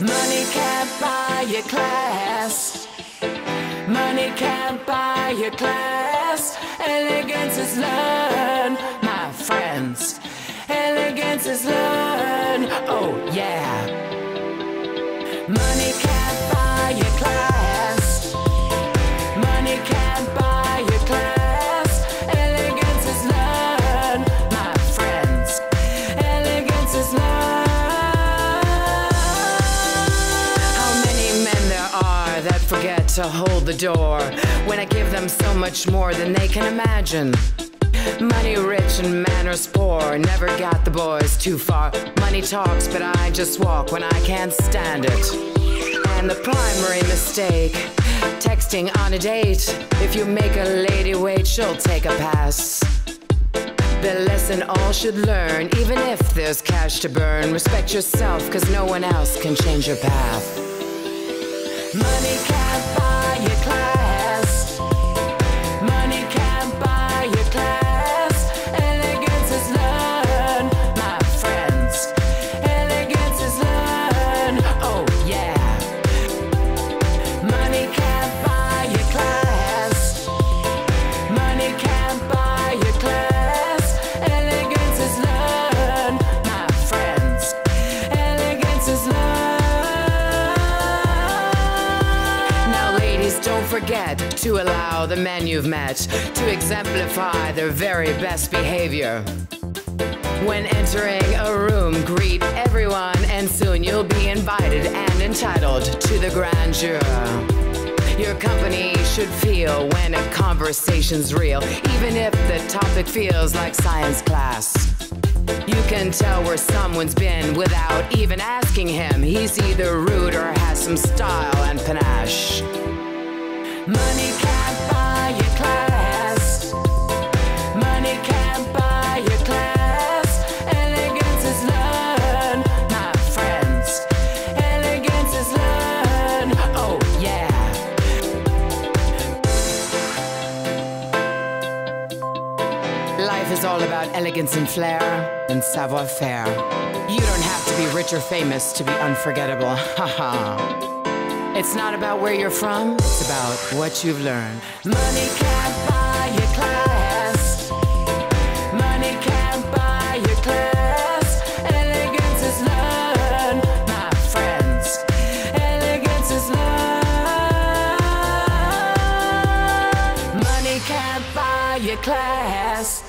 Money can't buy your class. Money can't buy your class. Elegance is learned, my friends. Elegance is learned. Oh, yeah. Money can't buy your class. Money can't buy forget to hold the door when I give them so much more than they can imagine? Money rich and manners poor, never got the boys too far. Money talks, but I just walk when I can't stand it. And the primary mistake, texting on a date. If you make a lady wait, she'll take a pass. The lesson all should learn, even if there's cash to burn. Respect yourself, cause no one else can change your path. Money can't buy your class. Forget to allow the men you've met to exemplify their very best behavior. When entering a room, greet everyone, and soon you'll be invited and entitled to the grandeur. Your company should feel when a conversation's real, even if the topic feels like science class. You can tell where someone's been without even asking him. He's either rude or has some style and panache. Life is all about elegance and flair and savoir faire. You don't have to be rich or famous to be unforgettable. Haha. It's not about where you're from, it's about what you've learned. Money can't buy your class. Money can't buy your class. Elegance is learned, my friends. Elegance is learned. Money can't buy your class.